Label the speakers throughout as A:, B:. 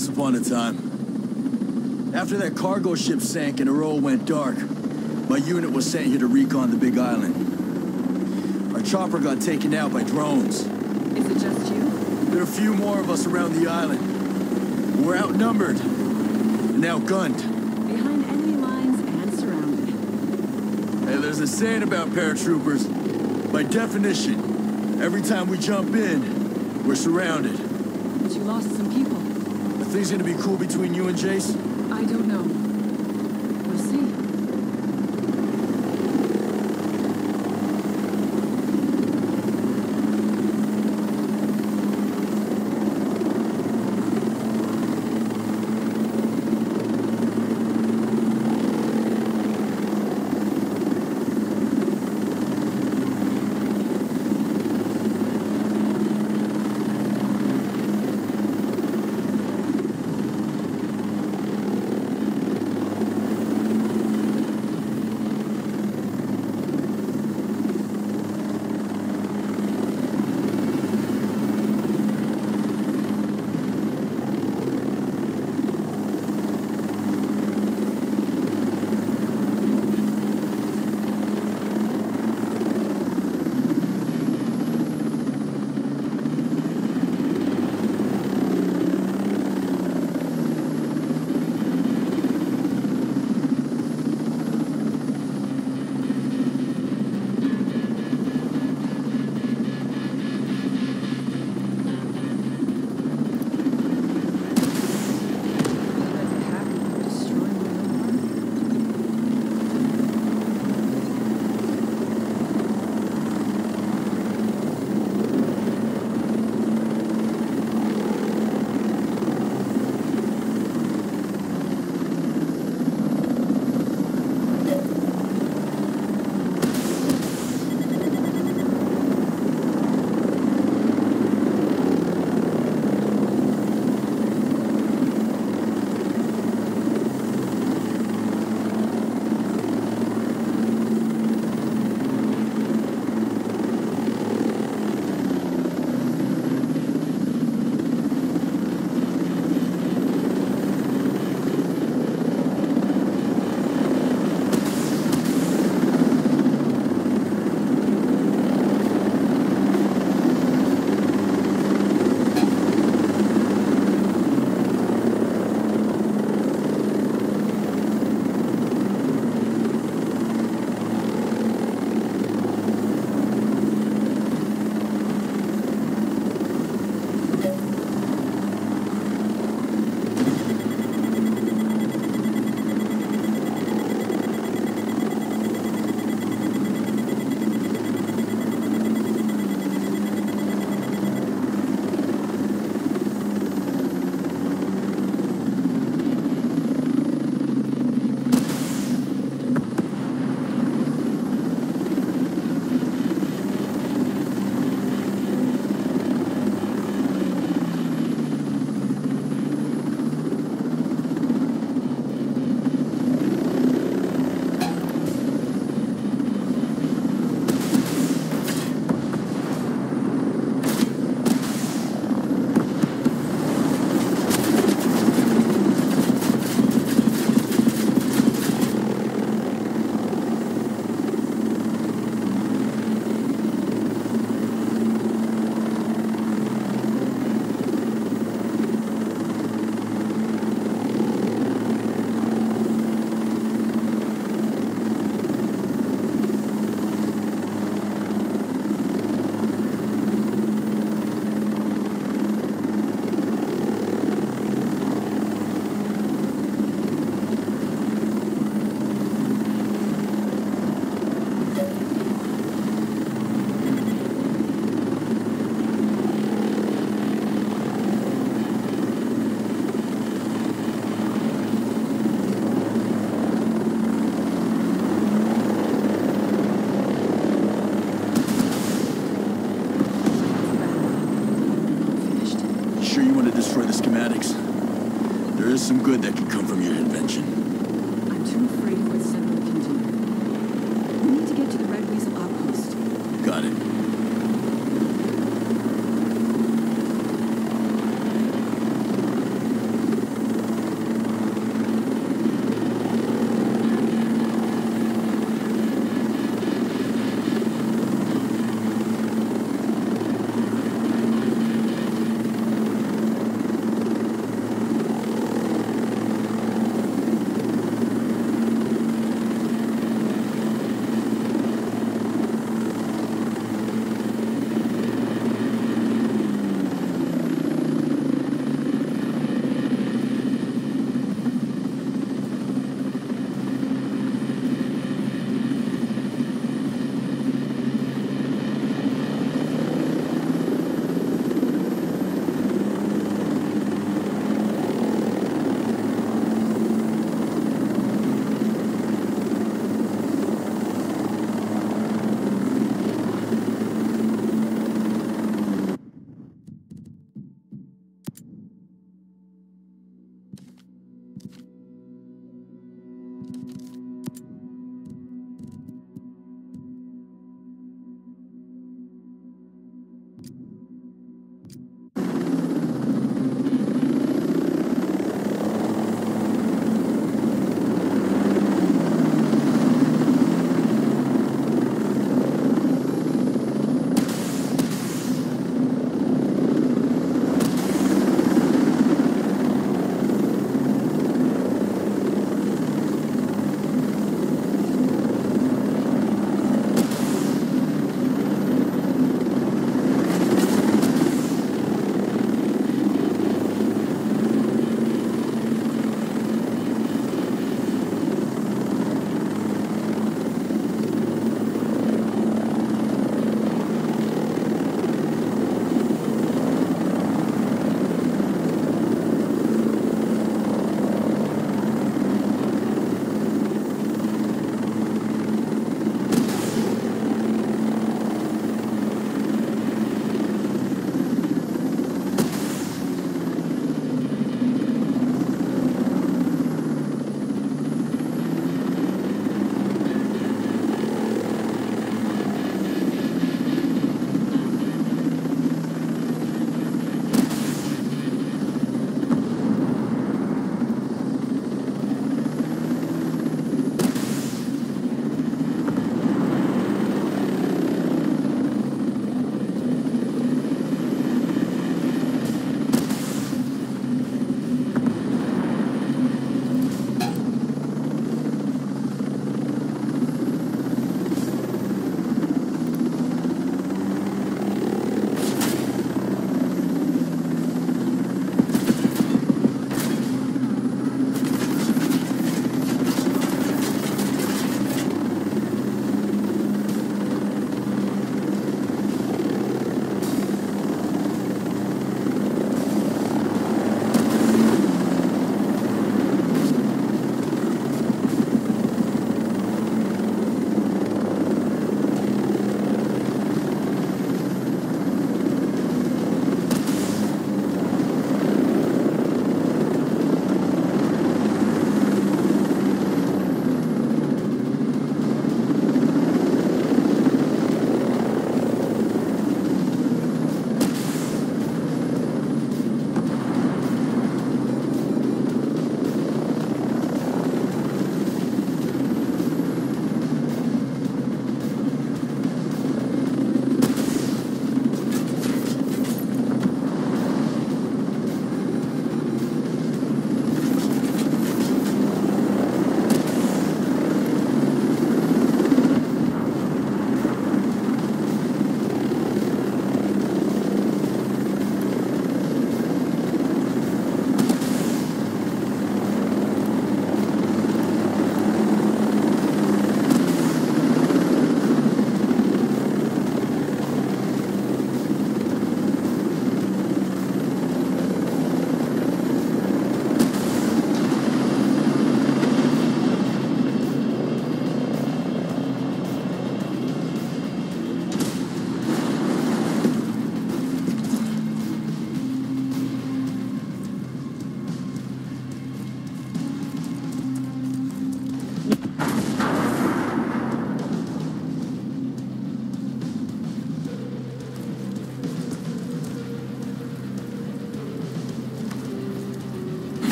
A: Once upon a time. After that cargo ship sank and the roll went dark, my unit was sent here to recon the Big Island. Our chopper got taken out by drones.
B: Is it just you?
A: There are a few more of us around the island. We're outnumbered and outgunned.
B: Behind enemy lines and surrounded.
A: Hey, there's a saying about paratroopers. By definition, every time we jump in, we're surrounded.
B: But you lost some people.
A: Things gonna be cool between you and Jace?
B: I don't know.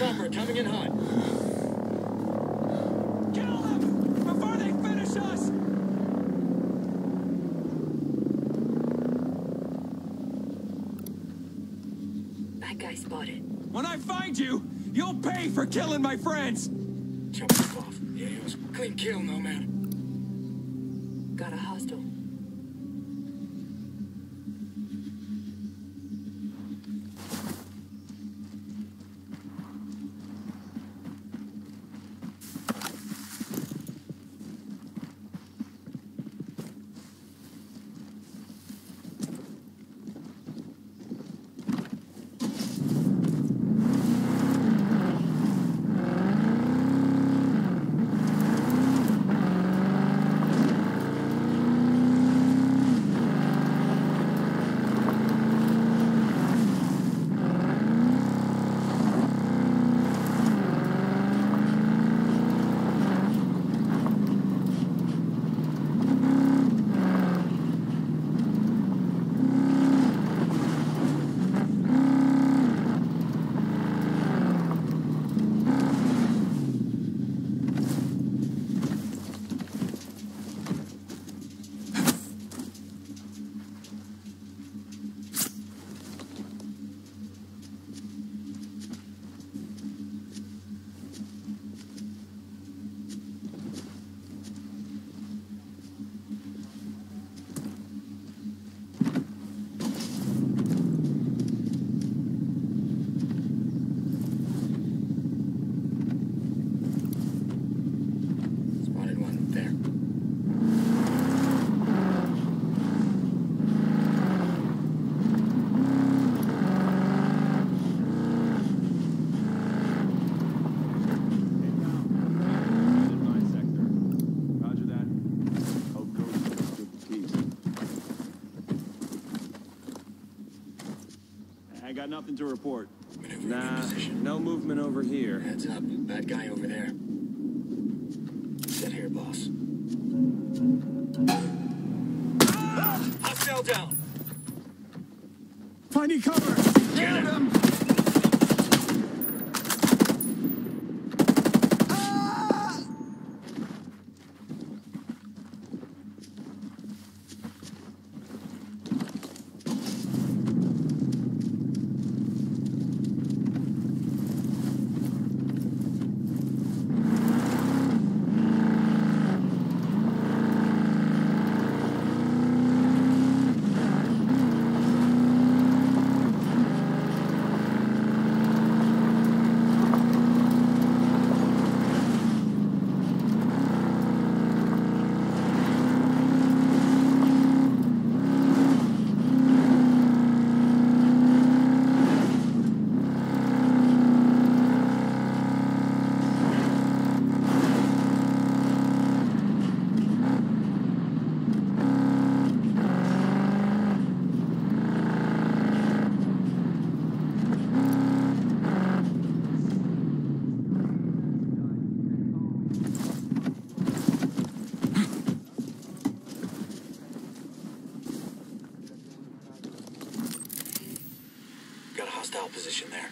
C: Chopper coming in hot.
D: Kill them before they finish us!
E: That guy spotted.
D: When I find you, you'll pay for killing my friends!
C: Chopper off. Yeah, it was a clean kill, no man.
D: Nothing to report.
F: Nah, no movement over here.
C: Heads up. Bad guy over there. Sit here, boss. Ah! Hostile down.
A: Finding cover!
C: Get him. Got a hostile position there.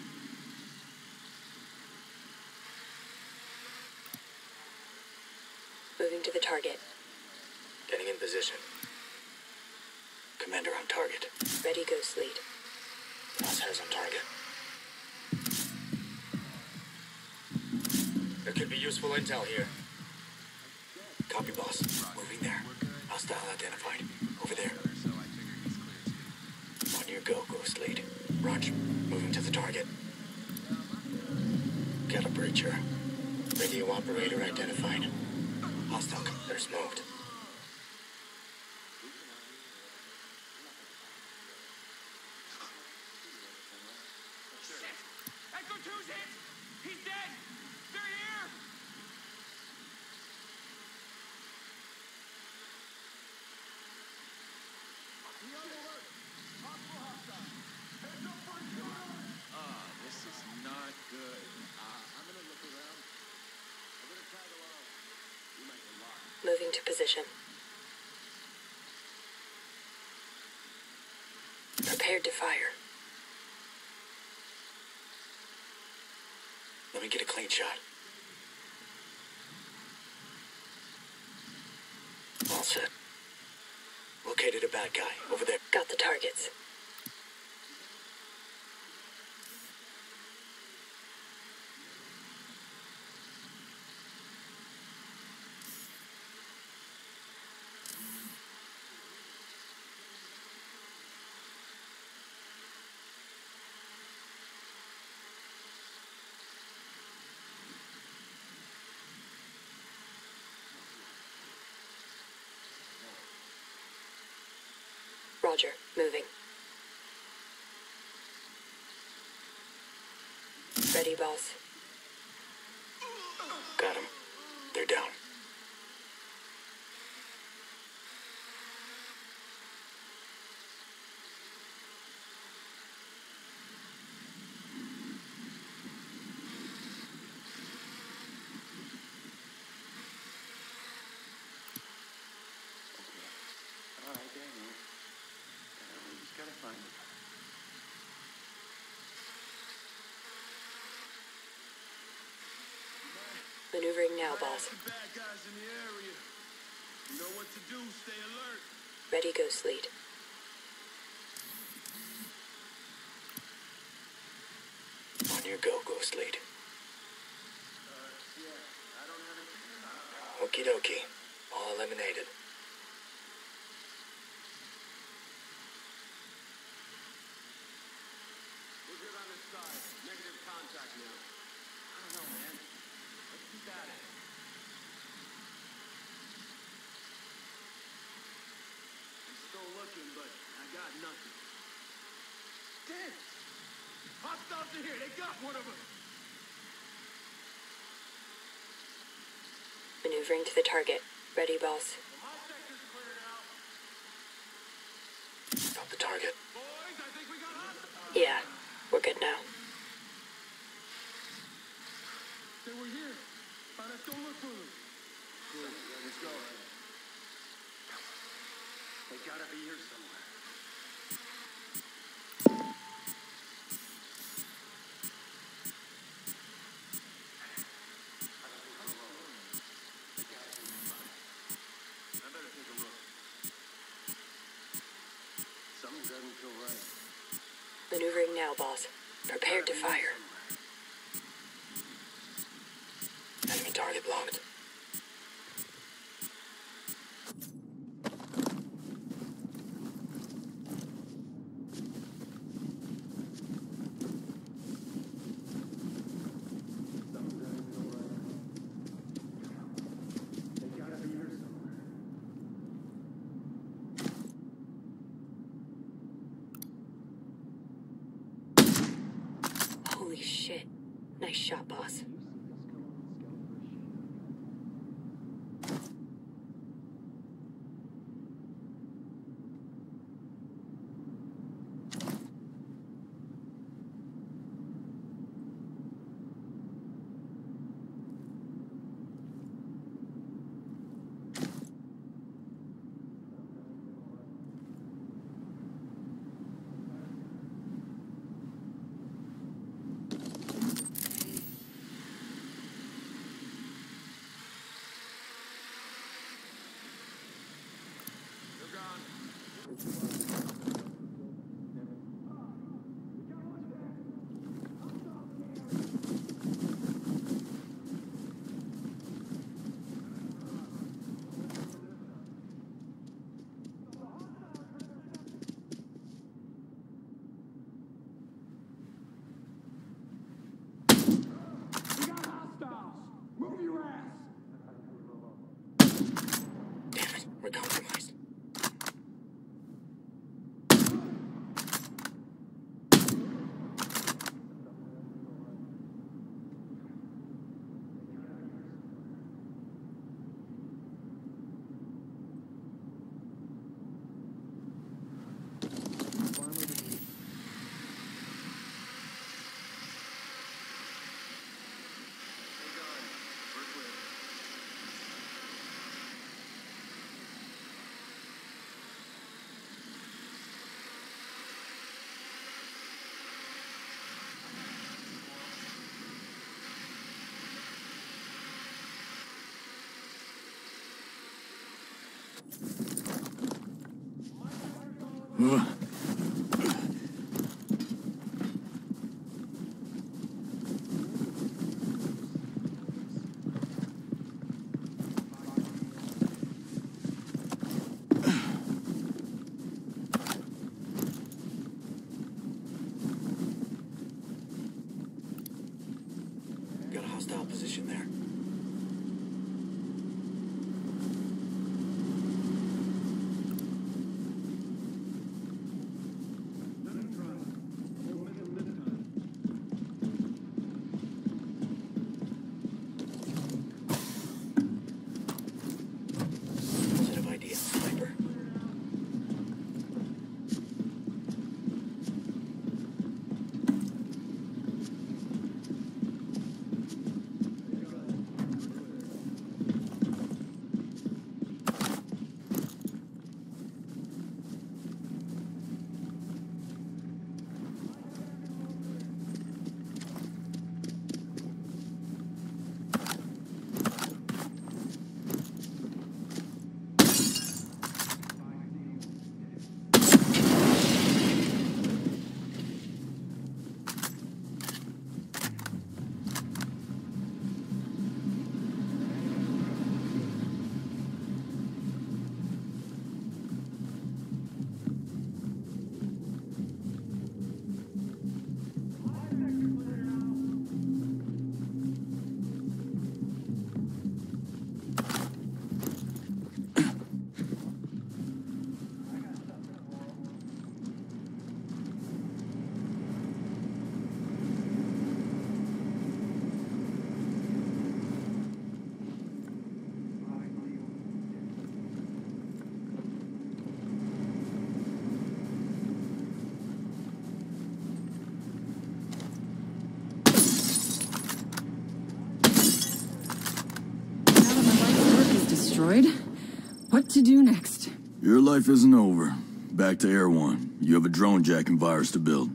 E: Moving to the target.
C: Getting in position. Commander on target.
E: Ready, Ghost Lead.
C: Boss has on target. There could be useful intel here. Copy, boss. Moving there. Hostile identified. Over there. On your go, Ghost Lead. Roger. Moving to the target. Got a breacher. Radio operator identified. Hostile. There's moved.
D: Echo 2's hit! He's dead! They're here!
F: Ah, this is not good. Uh, I'm gonna look around. I'm gonna try to, uh, we might get lost.
E: Moving to position. Prepared to fire.
C: Let me get a clean shot. All set. Located a bad guy over there.
E: Got the targets. Roger. Moving. Ready, boss.
C: Got him. They're down.
F: All right, Daniel. Uh, we just gotta find it.
E: Maneuvering now, boss.
D: Bad guys in the area. You know what to do. Stay alert.
E: Ready, Ghost Lead.
C: On your go, Ghost Lead. Uh, Okie dokie. All eliminated.
D: We're good on this side. Negative contact now. I don't know, man. Let's keep at it. I'm still looking, but I got nothing. Damn! Hostiles are here. They got one of us.
E: Maneuvering to the target. Ready, boss.
D: My sector's cleared out.
C: Got the target.
D: Boys, I think we got hostiles.
E: Yeah. We're good now.
D: They were here. All right, let's go look for them.
F: Cool. Yeah, let's go. They gotta be here somewhere. I better take a look. Something doesn't feel right.
E: Maneuvering now, boss. Prepared to fire.
D: Got
A: life isn't over. Back to Erewhon. You have a drone jacking virus to build.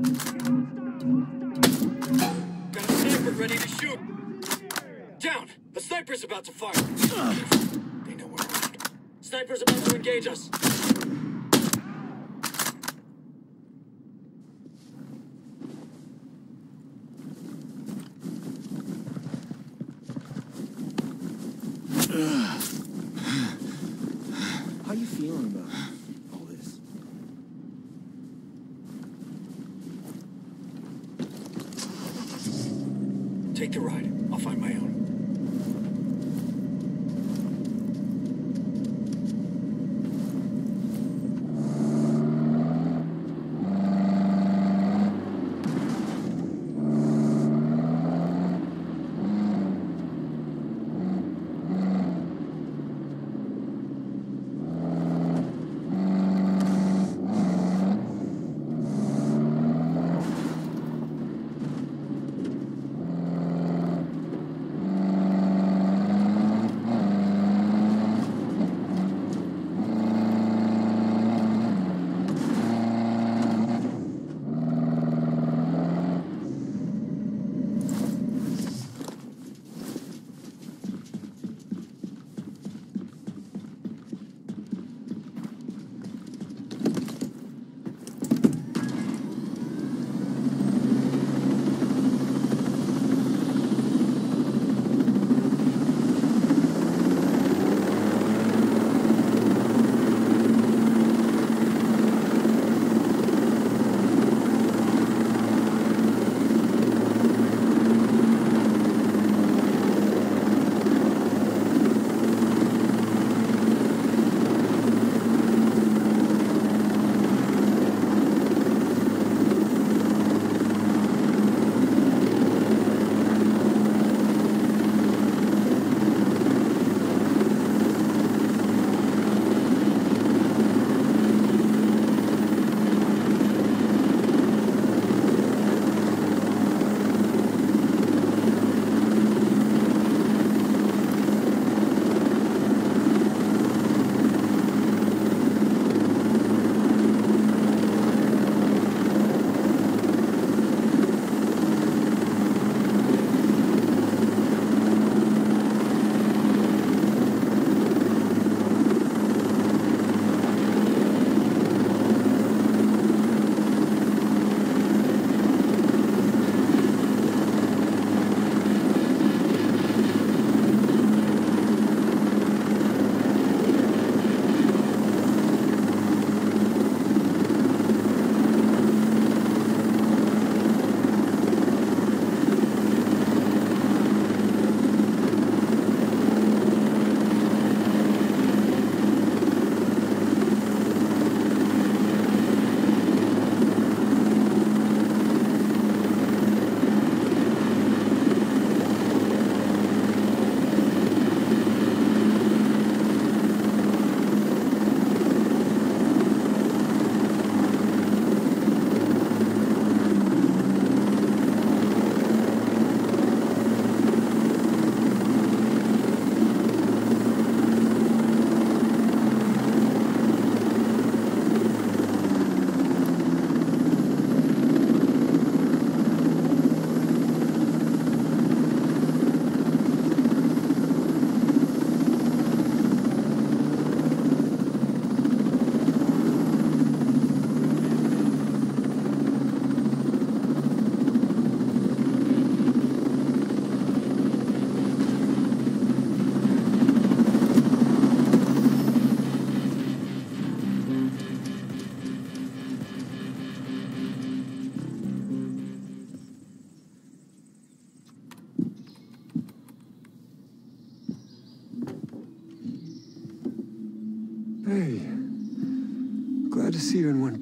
C: Got a sniper ready to shoot. Down. The sniper's about to fire. They know we're around. Sniper's about to engage us.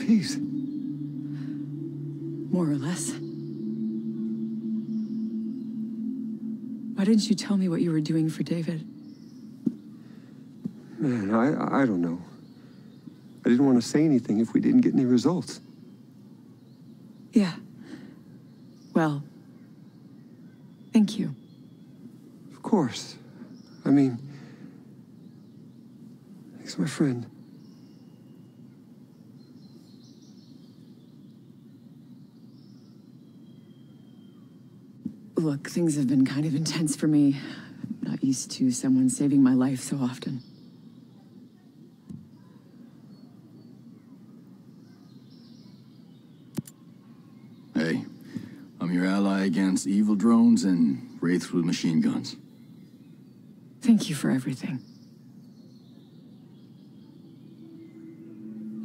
G: In piece.
B: More or less. Why didn't you tell me what you were doing for David?
G: Man, I, I don't know. I didn't want to say anything if we didn't get any results.
B: Yeah. Well, thank you.
G: Of course. I mean, he's my friend.
B: Look, things have been kind of intense for me. I'm not used to someone saving my life so often.
A: Hey, I'm your ally against evil drones and wraiths with machine guns.
B: Thank you for everything.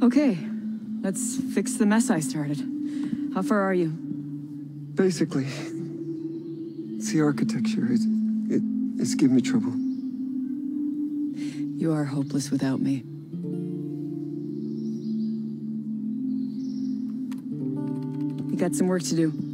B: Okay, let's fix the mess I started. How far are you?
G: Basically, the architecture. It's, it, it's giving me trouble.
B: You are hopeless without me. You got some work to do.